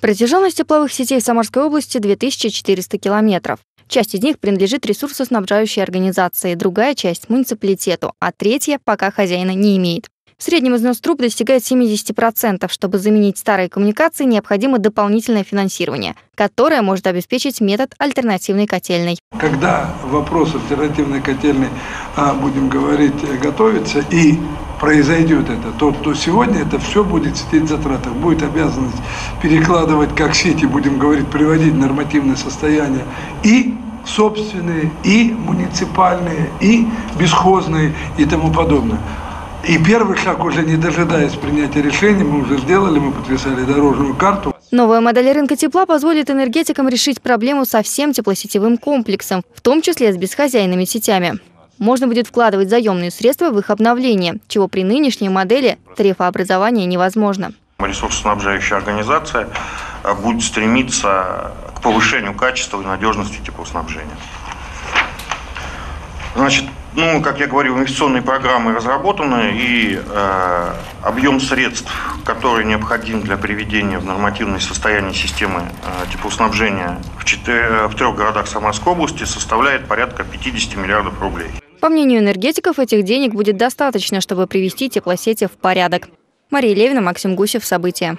Протяженность тепловых сетей в Самарской области 2400 километров. Часть из них принадлежит ресурсоснабжающей организации, другая часть – муниципалитету, а третья пока хозяина не имеет. В среднем износ труб достигает 70%. Чтобы заменить старые коммуникации, необходимо дополнительное финансирование, которое может обеспечить метод альтернативной котельной. Когда вопрос альтернативной котельной, а, будем говорить, готовится и произойдет это, то, то сегодня это все будет сидеть затратах. Будет обязанность перекладывать, как сети, будем говорить, приводить нормативное состояние и собственные, и муниципальные, и бесхозные и тому подобное. И первый шаг, уже не дожидаясь принятия решения, мы уже сделали, мы подписали дорожную карту. Новая модель рынка тепла позволит энергетикам решить проблему со всем теплосетевым комплексом, в том числе с бесхозяйными сетями. Можно будет вкладывать заемные средства в их обновление, чего при нынешней модели тарифообразования невозможно. Ресурсоснабжающая организация э, будет стремиться к повышению качества и надежности теплоснабжения. Значит, ну, как я говорил, инвестиционные программы разработаны, и э, объем средств, который необходим для приведения в нормативное состояние системы э, теплоснабжения в, четыре, в трех городах Самарской области, составляет порядка 50 миллиардов рублей. По мнению энергетиков, этих денег будет достаточно, чтобы привести теплосети в порядок. Мария Левина, Максим Гусев. События.